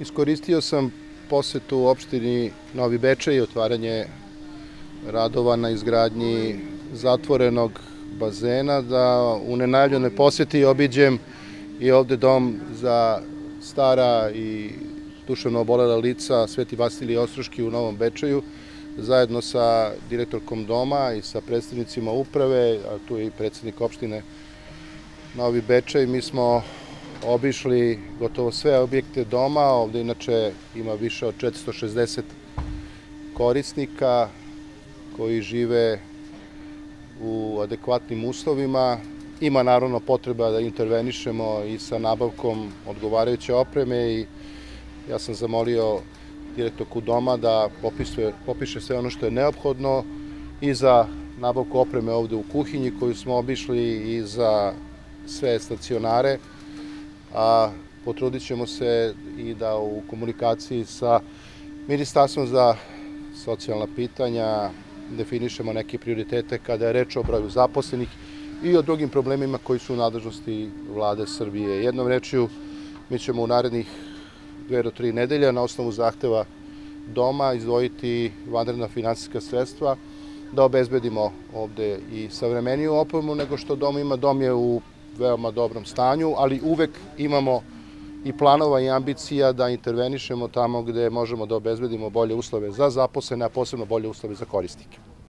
Iskoristio sam posetu u opštini Novi Bečej i otvaranje radova na izgradnji zatvorenog bazena da u nenajavljenoj poseti obiđem i ovde dom za stara i duševno obolela lica Sveti Vasilije Ostroški u Novom Bečeju zajedno sa direktorkom doma i sa predstavnicima uprave, a tu je i predsednik opštine Novi Bečej. Mi smo obišli gotovo sve objekte doma, ovde inače ima više od 460 korisnika koji žive u adekvatnim uslovima. Ima naravno potreba da intervenišemo i sa nabavkom odgovarajuće opreme i ja sam zamolio direktorku doma da popisuje, popiše sve ono što je neophodno i za nabavku opreme ovde u kuhinji koju smo obišli i za sve stacionare, a potrudit ćemo se i da u komunikaciji sa Ministarstvom za socijalna pitanja definišemo neke prioritete kada je reč o broju zaposlenih i o drugim problemima koji su u nadležnosti vlade Srbije. Jednom rečju, mi ćemo u narednih dve do tri nedelja na osnovu zahteva doma izdvojiti vanredna finansijska sredstva da obezbedimo ovde i savremeniju opremu nego što dom ima. Dom je u veoma dobrom stanju, ali uvek imamo i planova i ambicija da intervenišemo tamo gde možemo da obezbedimo bolje uslove za zaposlene, a posebno bolje uslove za korisnike.